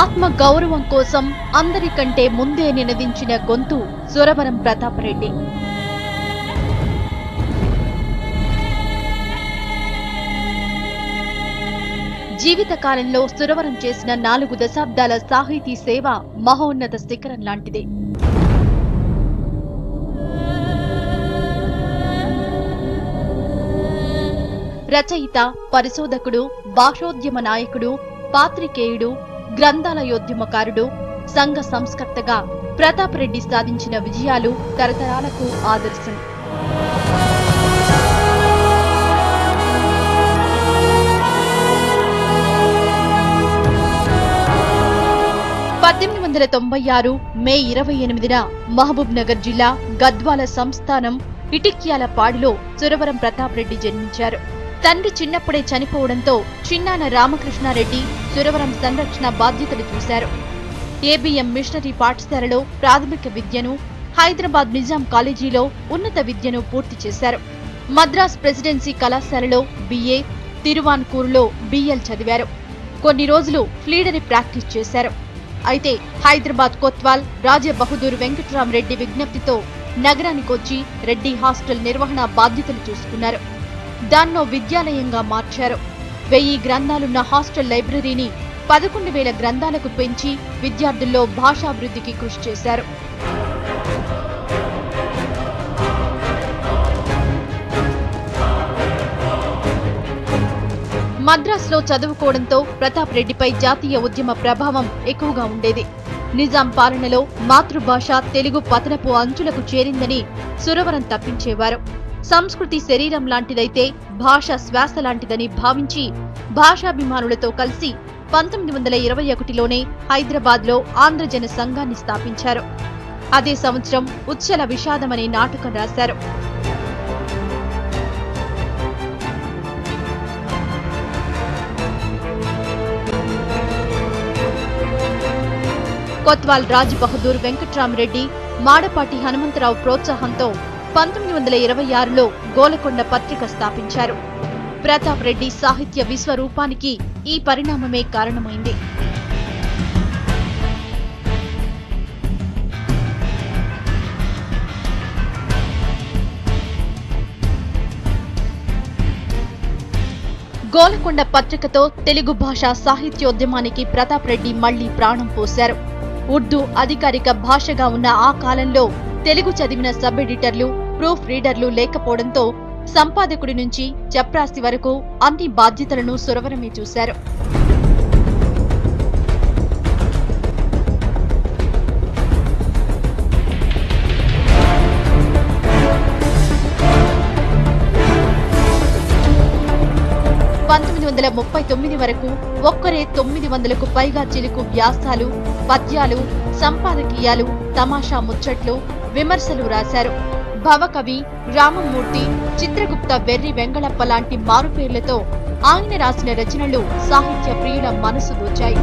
ఆత్మ గౌరవం కోసం అందరికంటే ముందే నినదించిన గొంతు సురవరం ప్రతాపరెడ్డి జీవితకాలంలో సురవరం చేసిన నాలుగు దశాబ్దాల సాహితీ సేవ మహోన్నత శిఖరం లాంటిదే. రచయిత పరిశోధకుడు భాషోద్యమ నాయకుడు పాత్రికేయుడు గ్రంథాలయోద్యమకారుడు సంఘ సంస్కర్తగా ప్రతాప్ రెడ్డి సాధించిన విజయాలు తరతరాలకు ఆదర్శం. పద్దెనిమిది వందల తొంభై ఆరు మే ఇరవై ఎనిమిదిన మహబూబ్ నగర్ జిల్లా గద్వాల సంస్థానం ఇటిక్యాల పాడులో సురవరం ప్రతాప్ రెడ్డి జన్మించారు. తండ్రి చిన్నప్పుడే చనిపోవడంతో చిన్నాన రామకృష్ణారెడ్డి సురవరం సంరక్షణ బాధ్యతలు చూశారు. ఏబిఎం మిషనరీ పాఠశాలలో ప్రాథమిక విద్యను హైదరాబాద్ నిజాం కాలేజీలో ఉన్నత విద్యను పూర్తి చేశారు. మద్రాస్ ప్రెసిడెన్సీ కళాశాలలో బిఏ తిరువాన్కూరులో బిఎల్ చదివారు. కొన్ని రోజులు ఫ్లీడరీ ప్రాక్టీస్ చేశారు. అయితే హైదరాబాద్ కొత్వాల్ రాజబహదూర్ వెంకట్రామరెడ్డి విజ్ఞప్తితో నగరానికొచ్చి రెడ్డి హాస్టల్ నిర్వహణ బాధ్యతలు చూసుకున్నారు. దాన్నో విద్యాలయంగా మార్చారు. వెయ్యి గ్రంథాలున్న హాస్టల్ లైబ్రరీని పదకొండు వేల గ్రంథాలకు పెంచి విద్యార్థుల్లో భాషాభివృద్ధికి కృషి చేశారు. మద్రాసులో చదువుకోవడంతో ప్రతాప్ రెడ్డిపై జాతీయ ఉద్యమ ప్రభావం ఎక్కువగా ఉండేది. నిజాం పాలనలో మాతృభాష తెలుగు పతనపు అంచులకు చేరిందని సురవరం తప్పించేవారు. సంస్కృతి శరీరం లాంటిదైతే భాష శ్వాస లాంటిదని భావించి భాషాభిమానులతో కలిసి పంతొమ్మిది వందల ఇరవై ఒకటిలోనే హైదరాబాద్లో ఆంధ్రజన సంఘాన్ని స్థాపించారు. అదే సంవత్సరం ఉచ్చల విషాదమనే నాటకం రాశారు. కొత్వాల్ రాజ్ బహదూర్ వెంకట్రామరెడ్డి మాడపాటి హనుమంతరావు ప్రోత్సాహంతో పంతొమ్మిది వందల ఇరవై ఆరులో గోలకొండ పత్రిక స్థాపించారు. ప్రతాప్ రెడ్డి సాహిత్య విశ్వరూపానికి ఈ పరిణామమే కారణమైంది. గోలకొండ పత్రికతో తెలుగు భాష సాహిత్యోద్యమానికి ప్రతాప్ రెడ్డి మళ్ళీ ప్రాణం పోశారు. ఉర్దూ అధికారిక భాషగా ఉన్న ఆ కాలంలో తెలుగు చదివిన సబ్ ఎడిటర్లు ప్రూఫ్ రీడర్లు లేకపోవడంతో సంపాదకుడి నుంచి చప్రాసి వరకు అన్ని బాధ్యతలను సురవరమే చూశారు. పంతొమ్మిది వందల ముప్పై తొమ్మిది వరకు ఒక్కరే తొమ్మిది వందలకు పైగా చిలుకు వ్యాసాలు పద్యాలు సంపాదకీయాలు తమాషా ముచ్చట్లు విమర్శలు రాశారు. భవకవి రామమూర్తి చిత్రగుప్త వెర్రి వెంగళప్ప లాంటి మారుపేర్లతో ఆయన రాసిన రచనలు సాహిత్య ప్రియుల మనసు దోచాయి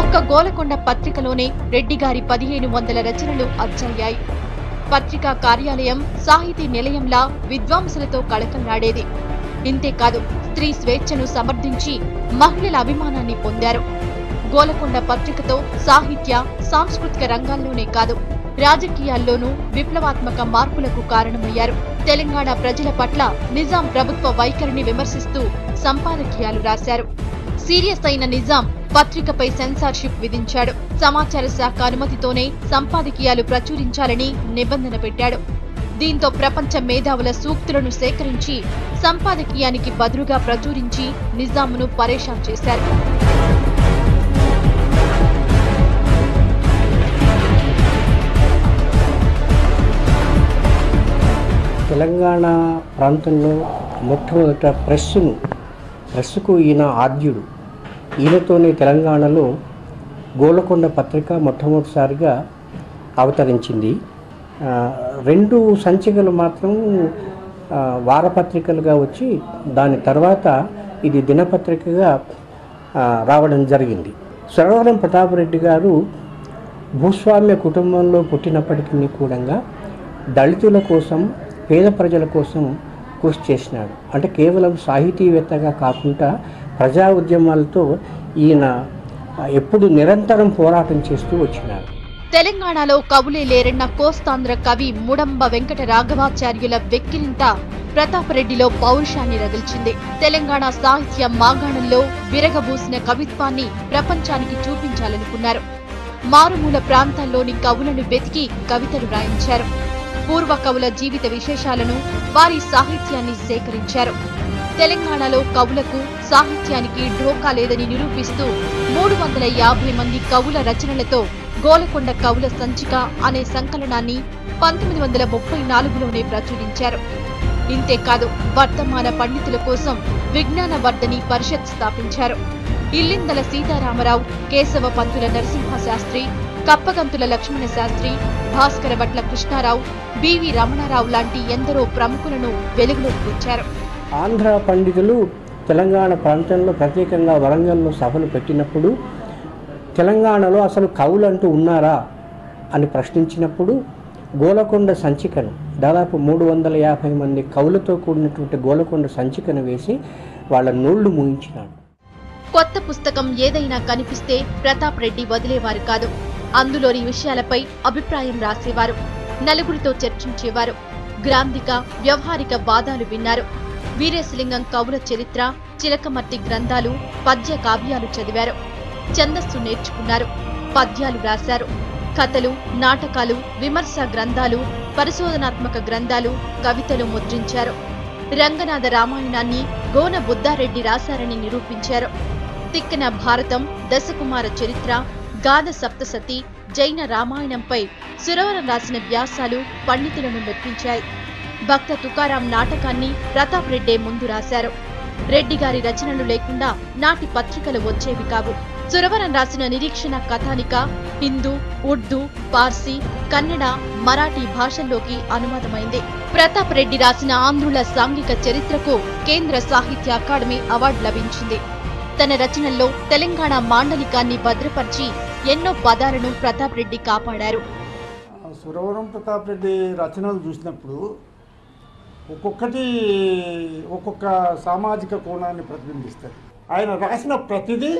ఒక్క గోలకొండ పత్రికలోనే రెడ్డి గారి పదిహేను వందల రచనలు అచ్చయ్యాయి పత్రికా కార్యాలయం సాహితీ నిలయంలా విద్వాంసులతో కళకలాడేది ఇంతేకాదు స్త్రీ స్వేచ్ఛను సమర్థించి మహిళల అభిమానాన్ని పొందారు. గోలకొండ పత్రికతో సాహిత్య సాంస్కృతిక రంగాల్లోనే కాదు రాజకీయాల్లోనూ విప్లవాత్మక మార్పులకు కారణమయ్యారు. తెలంగాణ ప్రజల పట్ల నిజాం ప్రభుత్వ వైఖరిని విమర్శిస్తూ సంపాదకీయాలు రాశారు. సీరియస్ అయిన నిజాం పత్రికపై సెన్సార్షిప్ విధించాడు. సమాచార శాఖ అనుమతితోనే సంపాదకీయాలు ప్రచురించాలని నిబంధన పెట్టాడు. దీంతో ప్రపంచ మేధావుల సూక్తులను సేకరించి సంపాదకీయానికి బదులుగా ప్రచురించి నిజామును పరేషాన్ చేశారు. తెలంగాణ ప్రాంతంలో మొట్టమొదట ప్రెస్సును ప్రెస్సుకు ఈయన ఆద్యుడు. ఈయనతోనే తెలంగాణలో గోలకొండ పత్రిక మొట్టమొదటిసారిగా అవతరించింది. రెండు సంచికలు మాత్రం వారపత్రికలుగా వచ్చి దాని తర్వాత ఇది దినపత్రికగా రావడం జరిగింది. సరవరం ప్రతాపరెడ్డి గారు భూస్వామ్య కుటుంబంలో పుట్టినప్పటికీ కూడా దళితుల కోసం పేద ప్రజల కోసం కృషి చేసినాడు. అంటే కేవలం సాహితీవేత్తగా కాకుండా ప్రజా ఉద్యమాలతో ఈయన ఎప్పుడు నిరంతరం పోరాటం చేస్తూ వచ్చినాడు. తెలంగాణలో కవులే లేరన్న కోస్తాంధ్ర కవి ముడంబ వెంకట రాఘవాచార్యుల వెక్కిలింత ప్రతాపరెడ్డిలో పౌరుషాన్ని రగిల్చింది. తెలంగాణ సాహిత్య మాగాణంలో విరగబూసిన కవిత్వాన్ని ప్రపంచానికి చూపించాలనుకున్నారు. మారుమూల ప్రాంతాల్లోని కవులను వెతికి కవితలు రాయించారు. పూర్వ కవుల జీవిత విశేషాలను వారి సాహిత్యాన్ని సేకరించారు. తెలంగాణలో కవులకు సాహిత్యానికి ఢోకా లేదని నిరూపిస్తూ మూడు వందల యాభై మంది కవుల రచనలతో గోలకొండ కవుల సంచిక అనే సంకలనాన్ని పంతొమ్మిది వందల ముప్పై నాలుగులోనే ప్రచురించారు. ఇంతేకాదు వర్తమాన పండితుల కోసం విజ్ఞాన వర్ధని పరిషత్ స్థాపించారు. ఇల్లిందల సీతారామరావు కేశవ పంతుల నరసింహ శాస్త్రి కప్పగంతుల లక్ష్మణ శాస్త్రి భాస్కర భట్ల కృష్ణారావు బివి రమణారావు లాంటి ఎందరో ప్రముఖులను వెలుగులోకి తెచ్చారు. ఆంధ్ర పండితులు తెలంగాణ ప్రాంతంలో ప్రత్యేకంగా వరంగల్లో సభలు పెట్టినప్పుడు తెలంగాణలో అసలు కవులు అంటూ ఉన్నారా అని ప్రశ్నించినప్పుడు గోలకొండ సంచికను దాదాపు మూడు వందల యాభై మంది కవులతో కూడినటువంటి గోలకొండ సంచికను వేసి వాళ్ళ నోళ్ళు మూయించినాడు. కొత్త పుస్తకం ఏదైనా కనిపిస్తే ప్రతాప్ రెడ్డి వదిలేవారు కాదు. అందులోని విషయాలపై అభిప్రాయం రాసేవారు నలుగురితో చర్చించేవారు. గ్రాంధిక వ్యవహారిక వాదాలు విన్నారు. వీరేశలింగం కవుల చరిత్ర చిలకమర్తి గ్రంథాలు పద్య కావ్యాలు చదివారు. ఛందస్సు నేర్చుకున్నారు. పద్యాలు రాశారు. కథలు నాటకాలు విమర్శ గ్రంథాలు పరిశోధనాత్మక గ్రంథాలు కవితలు ముద్రించారు. రంగనాథ రామాయణాన్ని గోన బుద్ధారెడ్డి రాశారని నిరూపించారు. తిక్కన భారతం దశకుమార చరిత్ర గాథ సప్తసతి జైన రామాయణంపై సురవరం రాసిన వ్యాసాలు పండితులను మెప్పించాయి. భక్త తుకారాం నాటకాన్ని ప్రతాప్ రెడ్డే ముందు రాశారు. రెడ్డి గారి రచనలు లేకుండా నాటి పత్రికలు వచ్చేవి కావు. సురవరం రాసిన నిరీక్షణ కథానిక హిందూ ఉర్దూ పార్సీ కన్నడ మరాఠీ భాషల్లోకి అనువాదమైంది. ప్రతాప్ రెడ్డి రాసిన ఆంధ్రుల సాంఘిక చరిత్రకు కేంద్ర సాహిత్య అకాడమీ అవార్డు లభించింది. తన రచనల్లో తెలంగాణ మాండలికాన్ని భద్రపరిచి ఎన్నో పదాలను ప్రతాప్ రెడ్డి కాపాడారు. సురవరం ప్రతాప్ రెడ్డి రచనలు చూసినప్పుడు ఒక్కొక్కటి ఒక్కొక్క సామాజిక కోణాన్ని ప్రతిబింబిస్తారు ఆయన రాసిన ప్రతిదీ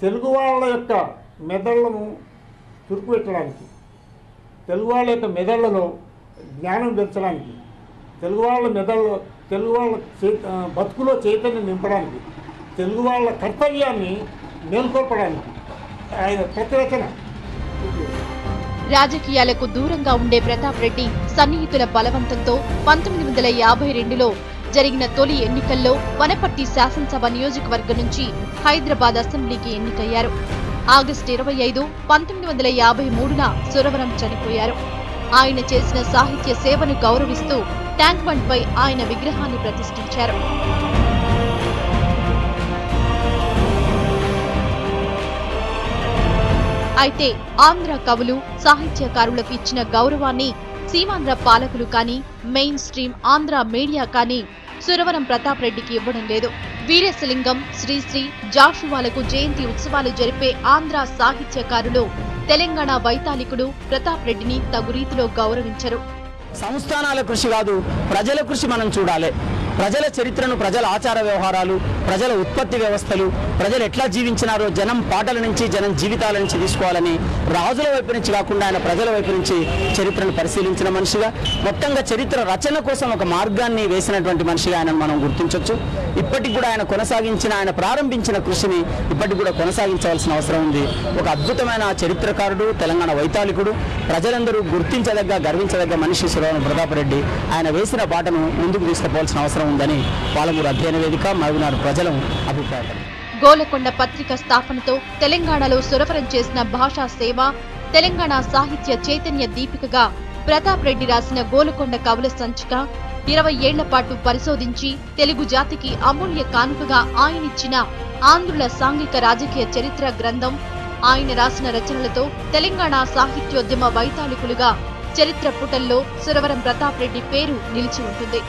తెలుగు వాళ్ళ యొక్క మెదళ్ళను చురుకుపెట్టడానికి తెలుగు వాళ్ళ యొక్క మెదళ్ళలో జ్ఞానం పెంచడానికి తెలుగు వాళ్ళ మెదళ్ళ తెలుగు వాళ్ళ చే బతుకులో చైతన్యం నింపడానికి తెలుగు వాళ్ళ కర్తవ్యాన్ని మేల్కొల్పడానికి ఆయన ప్రతిరచన. రాజకీయాలకు దూరంగా ఉండే ప్రతాప్ రెడ్డి సన్నిహితుల బలవంతంతో పంతొమ్మిది వందల యాభై రెండులో జరిగిన తొలి ఎన్నికల్లో వనపర్తి శాసనసభ నియోజకవర్గం నుంచి హైదరాబాద్ అసెంబ్లీకి ఎన్నికయ్యారు. ఆగస్టు ఇరవై ఐదు పంతొమ్మిది వందల యాభై మూడున సురవరం చనిపోయారు. ఆయన చేసిన సాహిత్య సేవను గౌరవిస్తూ ట్యాంక్ బండ్పై ఆయన విగ్రహాన్ని ప్రతిష్ఠించారు. అయితే ఆంధ్ర కవులు సాహిత్యకారులకు ఇచ్చిన గౌరవాన్ని సీమాంధ్ర పాలకులు కానీ మెయిన్ స్ట్రీమ్ ఆంధ్ర మీడియా కానీ సురవరం ప్రతాప్ రెడ్డికి ఇవ్వడం లేదు. వీరేశలింగం శ్రీశ్రీ జాషువాలకు జయంతి ఉత్సవాలు జరిపే ఆంధ్ర సాహిత్యకారులు తెలంగాణ వైతాళికుడు ప్రతాప్ రెడ్డిని తగు రీతిలో గౌరవించరు. సంస్థానాల కృషి కాదు ప్రజల కృషి మనం చూడాలి. ప్రజల చరిత్రను ప్రజల ఆచార వ్యవహారాలు ప్రజల ఉత్పత్తి వ్యవస్థలు ప్రజలు ఎట్లా జీవించినారో జనం పాటల నుంచి జనం జీవితాల నుంచి తీసుకోవాలని రాజుల వైపు నుంచి కాకుండా ఆయన ప్రజల వైపు నుంచి చరిత్రను పరిశీలించిన మనిషిగా మొత్తంగా చరిత్ర రచన కోసం ఒక మార్గాన్ని వేసినటువంటి మనిషిగా ఆయన మనం గుర్తించవచ్చు ఇప్పటికి కూడా ఆయన కొనసాగించిన ఆయన ప్రారంభించిన కృషిని ఇప్పటికి కూడా కొనసాగించవలసిన అవసరం ఉంది. ఒక అద్భుతమైన చరిత్రకారుడు తెలంగాణ వైతాళికుడు ప్రజలందరూ గుర్తించదగ్గ గర్వించదగ్గ మనిషి సురవరం ప్రతాపరెడ్డి. ఆయన వేసిన బాటను ముందుకు తీసుకుపోవాల్సిన అవసరం ఉందని పాలమూరు అధ్యయన వేదిక మరుగునాడు ప్రజలు అభిప్రాయం గోలకొండ పత్రిక స్థాపనతో తెలంగాణలో సురవరం చేసిన భాషా సేవ తెలంగాణ సాహిత్య చైతన్య దీపికగా ప్రతాప్ రెడ్డి రాసిన గోలకొండ కవుల సంచిక ఇరవై ఏళ్ళ పాటు పరిశోధించి తెలుగు జాతికి అమూల్య కానుకగా ఆయనిచ్చిన ఆంధ్రుల సాంఘిక రాజకీయ చరిత్ర గ్రంథం ఆయన రాసిన రచనలతో తెలంగాణ సాహిత్యోద్యమ వైతాళికులుగా చరిత్ర పుటల్లో సురవరం ప్రతాప్ రెడ్డి పేరు నిలిచి ఉంటుంది.